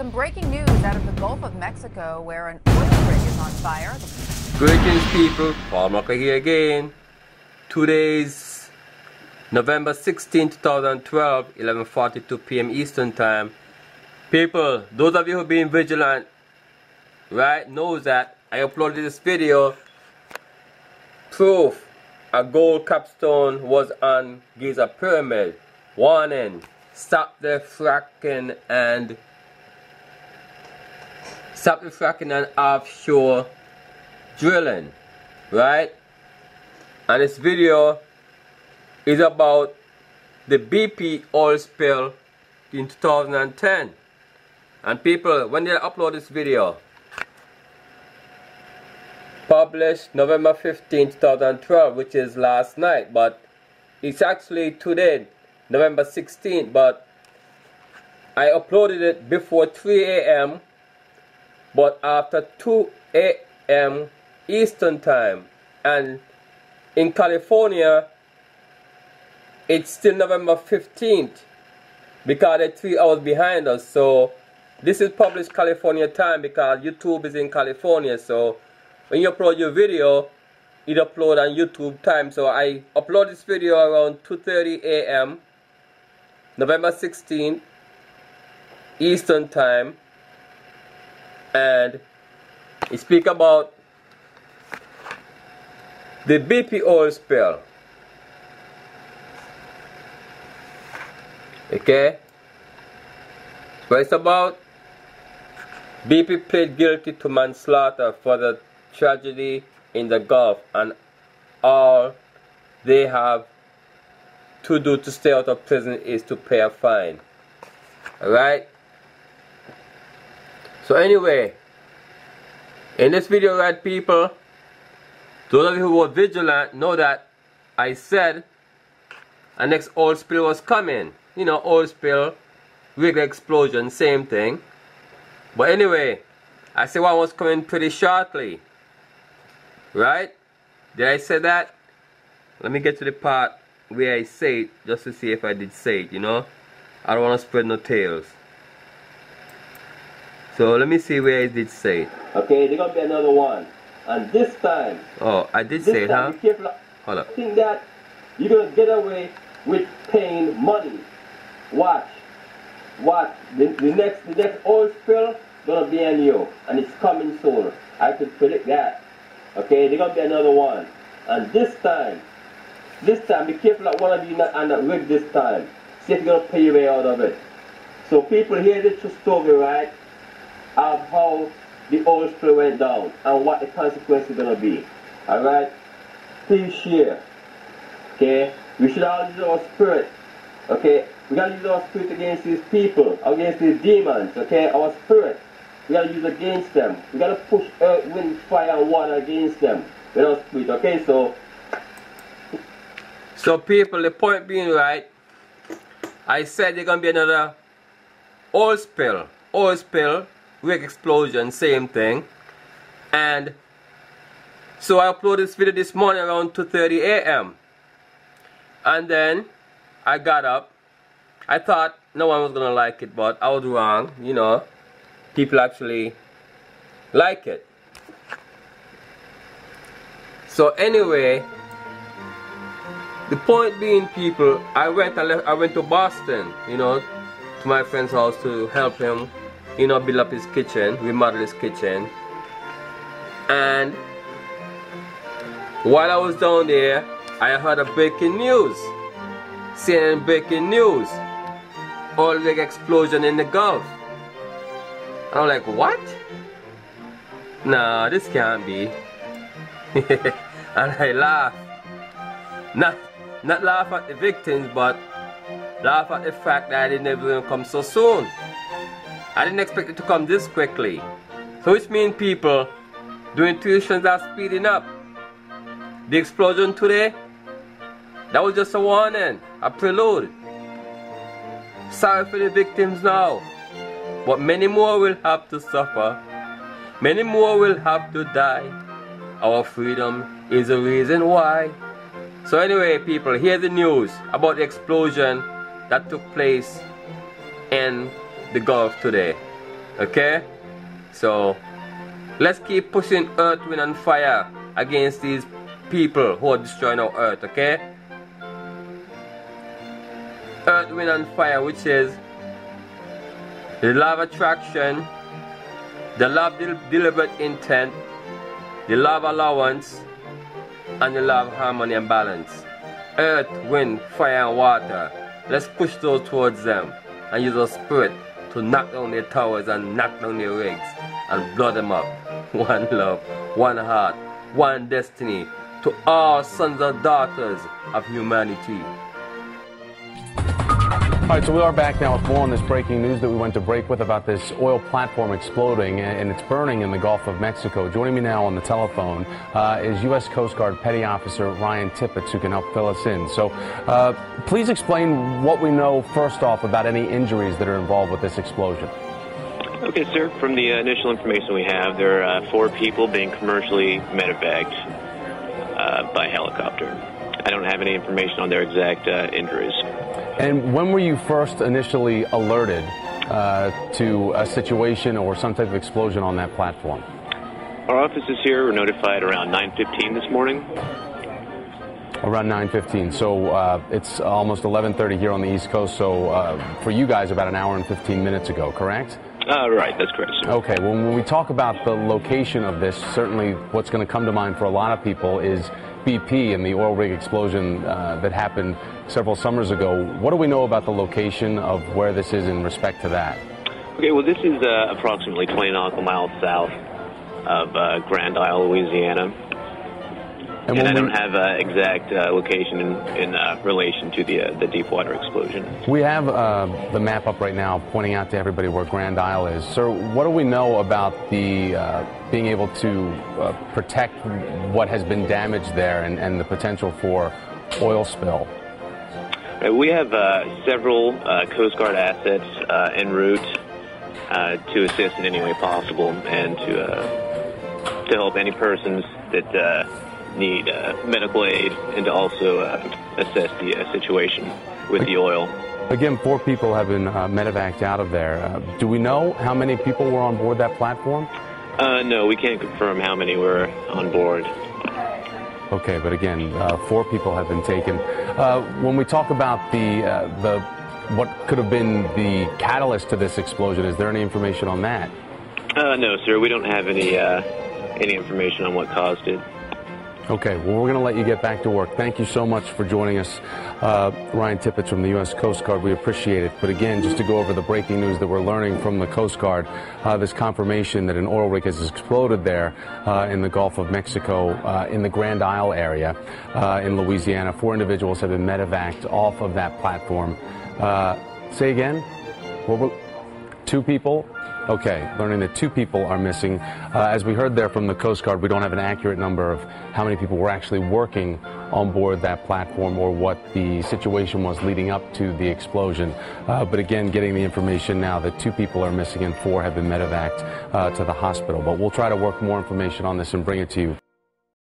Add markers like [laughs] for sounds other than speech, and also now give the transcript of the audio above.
Some breaking news out of the Gulf of Mexico where an oil rig is on fire. Greetings people, Paul Muckle here again. Today's November 16, 2012, 11.42 p.m. Eastern Time. People, those of you who been vigilant, right, knows that I uploaded this video. Proof a gold capstone was on Giza Pyramid. Warning, stop the fracking and fracking and offshore drilling right and this video is about the BP oil spill in 2010 and people when they upload this video published November 15 2012 which is last night but it's actually today November 16th but I uploaded it before 3 a.m. but after 2 a.m. Eastern time and in California it's still November 15th because they're three hours behind us so this is published California time because YouTube is in California so when you upload your video it upload on YouTube time so I upload this video around 2.30 a.m. November 16th Eastern time and it speak about the BP oil spill okay so it's about BP pled guilty to manslaughter for the tragedy in the Gulf and all they have to do to stay out of prison is to pay a fine. Alright? So anyway, in this video right people, those of you who were vigilant know that I said a next oil spill was coming. You know, oil spill, rig explosion, same thing. But anyway, I said one was coming pretty shortly. Right? Did I say that? Let me get to the part where I say it just to see if I did say it, you know? I don't want to spread no tales. So let me see where I did say it. Okay, there's gonna be another one. And this time Oh, I did say it, huh? Hold up. Think that you're gonna get away with paying money. Watch. Watch. The, the next the next oil spill gonna be on you. And it's coming soon. I could predict that. Okay, there's gonna be another one. And this time, this time, be careful that one of you not end up with this time. See if you're gonna pay your way out of it. So people hear this story, right? Of how the oil spill went down and what the consequences are gonna be. Alright? Please share. Okay? We should all use our spirit. Okay? We gotta use our spirit against these people, against these demons, okay? Our spirit. We gotta use against them. We gotta push earth, wind, fire, and water against them with our spirit. Okay, so so people, the point being right, I said there's gonna be another oil spill. Oil spill, rig explosion, same thing. And so I uploaded this video this morning around 2.30 a.m. And then I got up. I thought no one was gonna like it, but I was wrong, you know people actually like it. So anyway, the point being, people, I went I, left, I went to Boston, you know, to my friend's house to help him, you know, build up his kitchen, remodel his kitchen. And while I was down there, I heard a breaking news. CNN breaking news. Oil rig explosion in the Gulf. I'm like, what? Nah, this can't be. [laughs] and I laugh. Not, not laugh at the victims, but laugh at the fact that it never even come so soon. I didn't expect it to come this quickly. So which means people, the intuitions are speeding up. The explosion today, that was just a warning, a prelude. Sorry for the victims now. But many more will have to suffer. Many more will have to die. Our freedom is the reason why. So anyway, people, hear the news about the explosion that took place in the Gulf today. Okay? So let's keep pushing earth, wind, and fire against these people who are destroying our earth, okay? Earth, wind, and fire, which is the law of attraction, the law of deliberate intent, the law of allowance, and the law of harmony and balance. Earth, wind, fire, and water. Let's push those towards them and use our spirit to knock down their towers and knock down their rigs and blow them up. [laughs] One love, one heart, one destiny to all sons and daughters of humanity. All right, so we are back now with more on this breaking news that we went to break with about this oil platform exploding and it's burning in the Gulf of Mexico. Joining me now on the telephone uh, is U.S. Coast Guard Petty Officer Ryan Tippett, who can help fill us in. So uh, please explain what we know first off about any injuries that are involved with this explosion. Okay, sir. From the initial information we have, there are uh, four people being commercially medevaced uh, by helicopter. I don't have any information on their exact uh, injuries. And when were you first initially alerted uh, to a situation or some type of explosion on that platform? Our offices here were notified around 9:15 this morning. Around 9:15. So uh, it's almost 11:30 here on the East Coast. So uh, for you guys, about an hour and 15 minutes ago, correct? Uh, right, that's correct. Sir. Okay, well, when we talk about the location of this, certainly what's going to come to mind for a lot of people is BP and the oil rig explosion uh, that happened several summers ago. What do we know about the location of where this is in respect to that? Okay, well, this is uh, approximately 20 nautical miles south of uh, Grand Isle, Louisiana. And, and I don't have uh, exact uh, location in, in uh, relation to the uh, the Deepwater explosion. We have uh, the map up right now, pointing out to everybody where Grand Isle is. Sir, what do we know about the uh, being able to protect what has been damaged there and, and the potential for oil spill? We have several Coast Guard assets en route to assist in any way possible and to to help any persons that need uh, medical aid and to also uh, assess the uh, situation with the oil. Again, four people have been uh, medevaced out of there. Uh, do we know how many people were on board that platform? Uh, no, we can't confirm how many were on board. Okay, but again, four people have been taken. when we talk about the the what could have been the catalyst to this explosion, is there any information on that? no, sir. We don't have any any information on what caused it. Okay, well, we're going to let you get back to work. Thank you so much for joining us, uh, Ryan Tippett from the U.S. Coast Guard. We appreciate it. But again, just to go over the breaking news that we're learning from the Coast Guard, uh, this confirmation that an oil rig has exploded there uh, in the Gulf of Mexico, uh, in the Grand Isle area uh, in Louisiana. Four individuals have been medevaced off of that platform. Uh, say again? two people Okay, learning that two people are missing. Uh, as we heard there from the Coast Guard, we don't have an accurate number of how many people were actually working on board that platform or what the situation was leading up to the explosion. Uh, but again, getting the information now that two people are missing and four have been medevaced uh, to the hospital. But we'll try to work more information on this and bring it to you.